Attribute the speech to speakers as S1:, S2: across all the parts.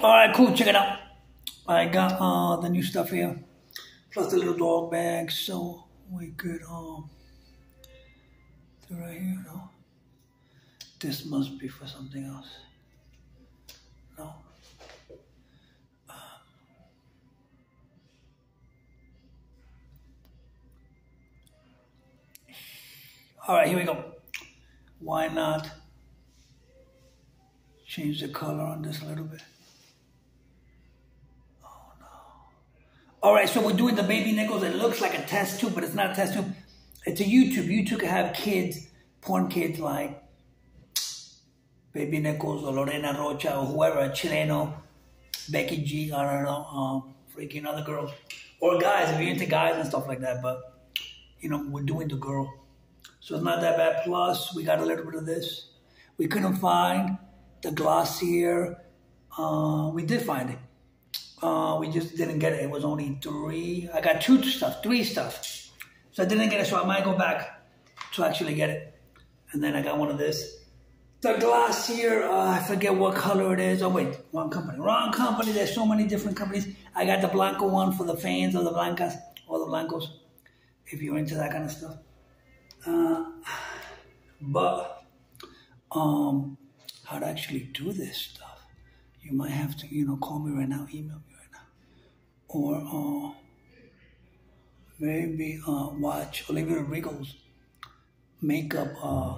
S1: All right, cool. Check it out. I got uh, the new stuff here, plus the little dog bag, so we could um, right here. No, this must be for something else. No. All right, here we go. Why not change the color on this a little bit? All right, so we're doing the baby nickels. It looks like a test tube, but it's not a test tube. It's a YouTube. YouTube have kids, porn kids like Baby Nichols or Lorena Rocha or whoever, Chileno, Becky G, I don't know, um, freaking other girls. Or guys, if you're into guys and stuff like that. But, you know, we're doing the girl. So it's not that bad. Plus, we got a little bit of this. We couldn't find the Glossier. Uh, we did find it. Uh, we just didn't get it. It was only three. I got two stuff, three stuff. So I didn't get it, so I might go back to actually get it. And then I got one of this. The Glossier, uh, I forget what color it is. Oh, wait, wrong company. Wrong company. There's so many different companies. I got the Blanco one for the fans of the Blancas, or the Blancos, if you're into that kind of stuff. Uh, but um, how to actually do this stuff, you might have to, you know, call me right now, email me or uh, maybe uh, watch Olivia Rodrigo's makeup. Uh,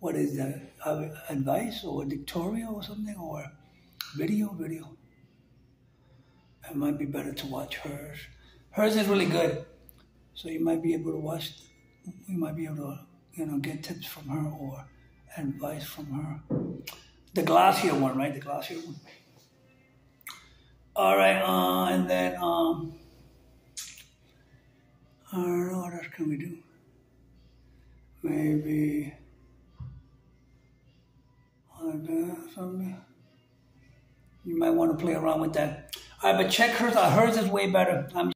S1: what is that? Uh, advice or dictorial or something or video? Video. It might be better to watch hers. Hers is really good, so you might be able to watch. You might be able to, you know, get tips from her or advice from her. The Glossier one, right? The Glossier one. All right, uh, and then um, I don't know what else can we do. Maybe something. You might want to play around with that. All right, but check hers. Hers is way better. I'm